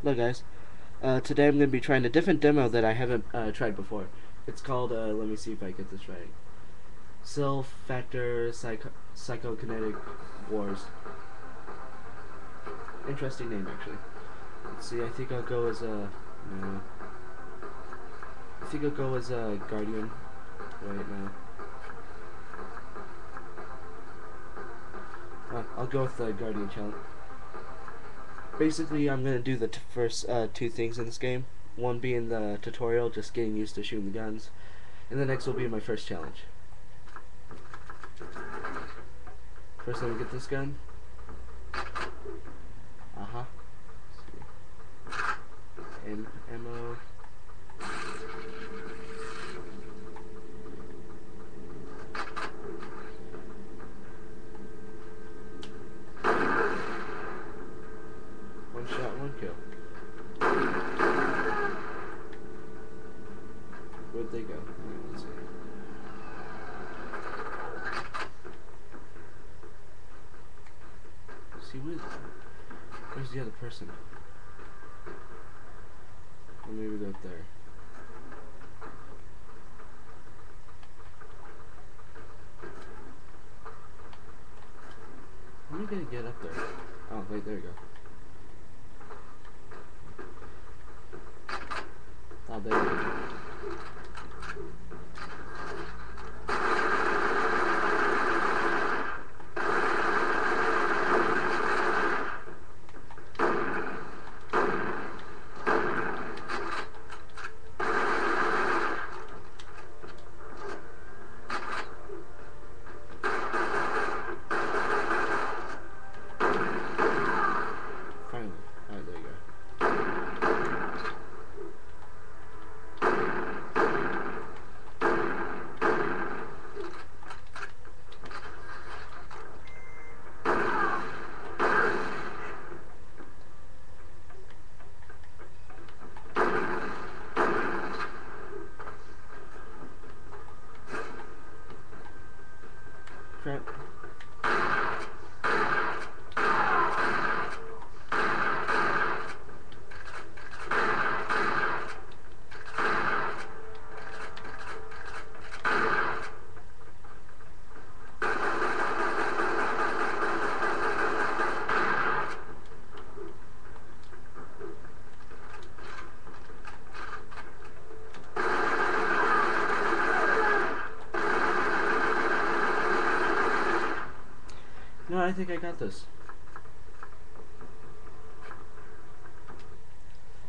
Hello guys. Uh, today I'm going to be trying a different demo that I haven't uh, tried before. It's called, uh, let me see if I get this right. CellFactor Psycho Psychokinetic Wars. Interesting name actually. Let's see, I think I'll go as a... No. I think I'll go as a Guardian right now. Uh, I'll go with the Guardian challenge basically I'm gonna do the first uh, two things in this game. One being the tutorial, just getting used to shooting the guns, and the next will be my first challenge. First, let me get this gun. Uh huh. And ammo. Kill. Where'd they go? Let's see. See, where's, where's the other person? Or maybe they're up there. How am I gonna get up there? Oh, wait, there you go. Oh, there I think I got this.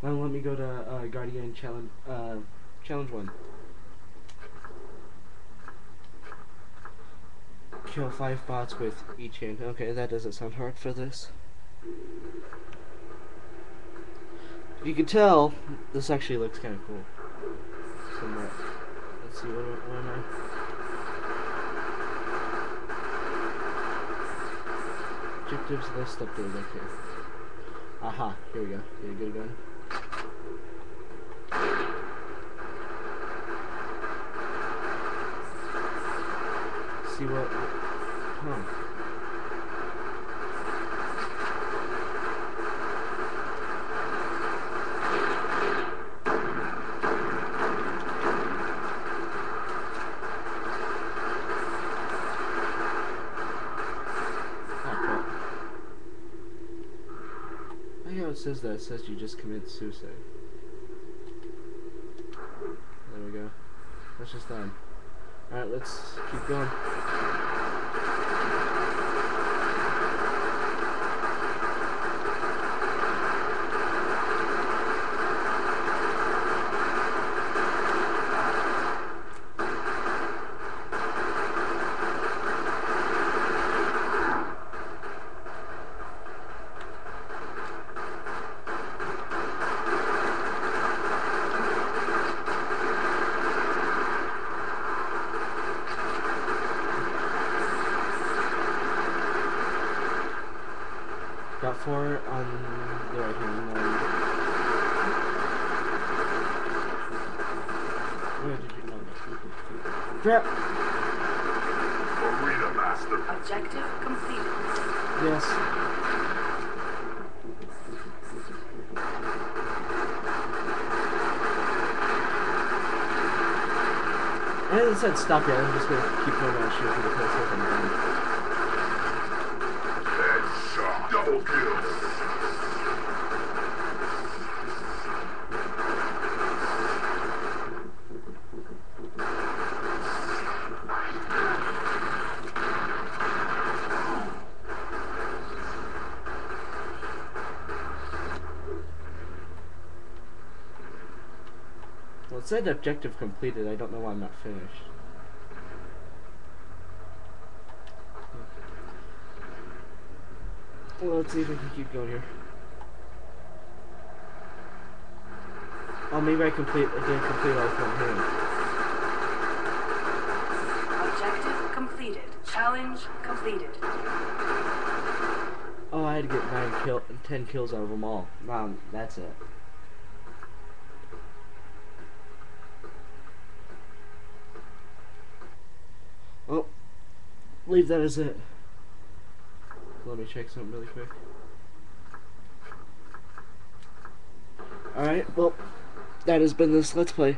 Now let me go to uh, Guardian challenge uh, challenge one. Kill five bots with each hand. Okay, that doesn't sound hard for this. You can tell this actually looks kind of cool. Let's see what, what am I? Objectives list updated. Okay. Aha, here we go. Get a good gun. See what? Huh. It says that. It says you just committed suicide. There we go. That's just done. Alright, let's keep going. four on the right hand Where did you know this? Crap! Arena Master! Objective complete. Yes. And it said stop yet, I'm just gonna keep going on shooting for the place open. Said objective completed. I don't know why I'm not finished. Well, let's see if we can keep going here. Oh, maybe I complete. I didn't complete all from here. Objective completed. Challenge completed. Oh, I had to get nine kill, ten kills out of them all. Wow, that's it. Leave that as it. Let me check something really quick. Alright, well, that has been this Let's Play.